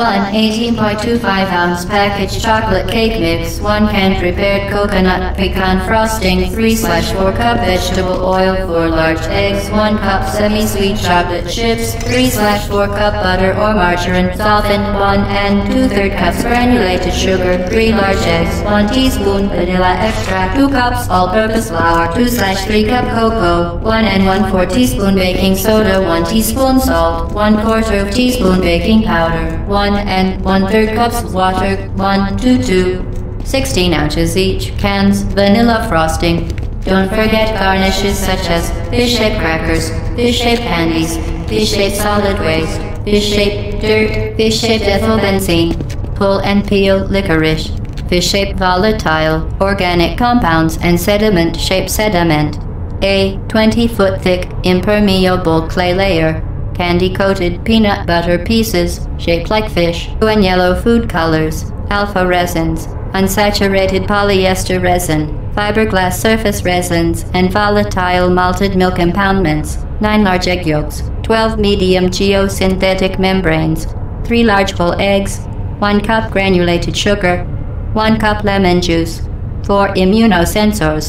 One 18.25 ounce packaged chocolate cake mix, 1 can prepared coconut pecan frosting, 3 slash 4 cup vegetable oil, 4 large eggs, 1 cup semi-sweet chocolate chips, 3 slash 4 cup butter or margarine, softened 1 and 2 third cups granulated sugar, 3 large eggs, 1 teaspoon vanilla extract, 2 cups all-purpose flour, 2 slash 3 cup cocoa, 1 and 1 4 teaspoon baking soda, 1 teaspoon salt, 1 quarter of teaspoon baking powder, 1 and 1 third cups water, 1 2 2, 16 ounces each, cans, vanilla frosting. Don't forget garnishes such as fish-shaped crackers, fish-shaped candies, fish-shaped solid waste, fish-shaped dirt, fish-shaped ethyl benzene, pull and peel licorice, fish-shaped volatile, organic compounds and sediment-shaped sediment, a 20-foot thick impermeable clay layer, candy-coated peanut butter pieces shaped like fish, and yellow food colors, alpha resins, unsaturated polyester resin, fiberglass surface resins, and volatile malted milk impoundments, 9 large egg yolks, 12 medium geosynthetic membranes, 3 large whole eggs, 1 cup granulated sugar, 1 cup lemon juice, 4 immunosensors,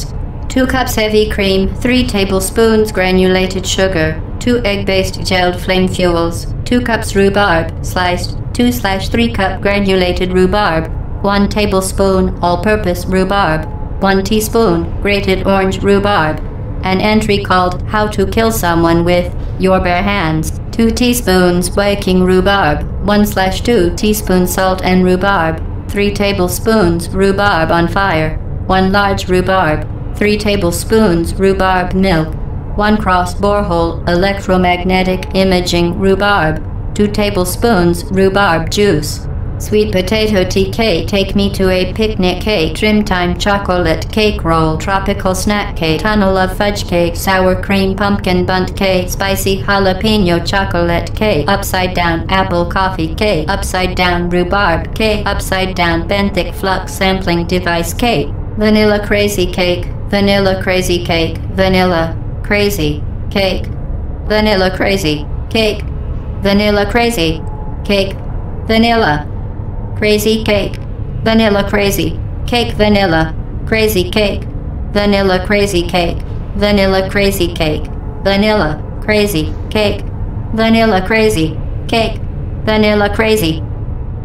2 cups heavy cream, 3 tablespoons granulated sugar, 2 egg-based gelled flame fuels, 2 cups rhubarb, sliced, 2 slash 3 cup granulated rhubarb, 1 tablespoon all-purpose rhubarb, 1 teaspoon grated orange rhubarb, an entry called How to Kill Someone with Your Bare Hands, 2 teaspoons baking rhubarb, 1 slash 2 teaspoons salt and rhubarb, 3 tablespoons rhubarb on fire, 1 large rhubarb, 3 tablespoons rhubarb milk, 1 cross borehole electromagnetic imaging rhubarb, 2 tablespoons rhubarb juice. Sweet potato TK take me to a picnic cake, trim time chocolate cake roll, tropical snack cake, tunnel of fudge cake, sour cream pumpkin bundt cake, spicy jalapeno chocolate cake, upside down apple coffee cake, upside down rhubarb cake, upside down benthic flux sampling device cake, vanilla crazy cake, vanilla crazy cake, vanilla crazy cake, vanilla crazy cake, vanilla crazy cake, vanilla crazy cake, vanilla crazy, cake vanilla, crazy cake, vanilla crazy cake, vanilla crazy cake, vanilla crazy cake, vanilla crazy cake, vanilla crazy,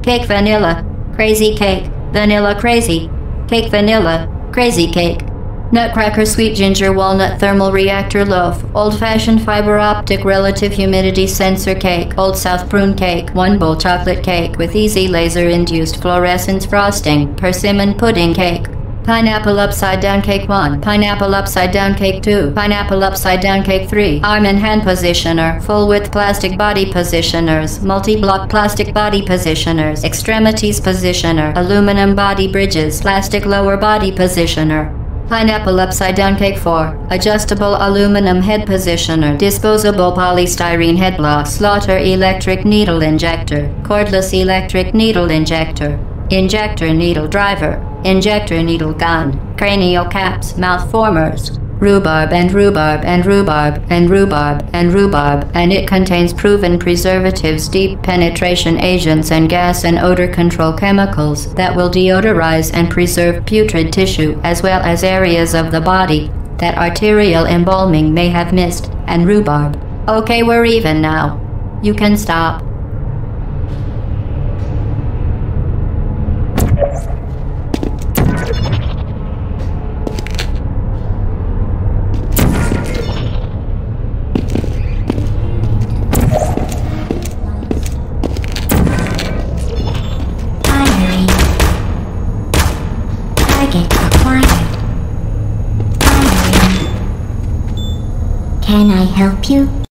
cake vanilla, crazy cake, vanilla crazy, cake vanilla, crazy cake. Nutcracker sweet ginger walnut thermal reactor loaf, old fashioned fiber optic relative humidity sensor cake, old south prune cake, one bowl chocolate cake with easy laser induced fluorescence frosting, persimmon pudding cake. Pineapple upside down cake 1, pineapple upside down cake 2, pineapple upside down cake 3, arm and hand positioner, full width plastic body positioners, multi block plastic body positioners, extremities positioner, aluminum body bridges, plastic lower body positioner, Pineapple upside down cake 4. Adjustable aluminum head positioner. Disposable polystyrene head block. Slaughter electric needle injector. Cordless electric needle injector. Injector needle driver. Injector needle gun. Cranial caps. Mouth formers. Rhubarb and rhubarb and rhubarb and rhubarb and rhubarb, and it contains proven preservatives, deep penetration agents, and gas and odor control chemicals that will deodorize and preserve putrid tissue as well as areas of the body that arterial embalming may have missed, and rhubarb. Okay, we're even now. You can stop. Can I help you?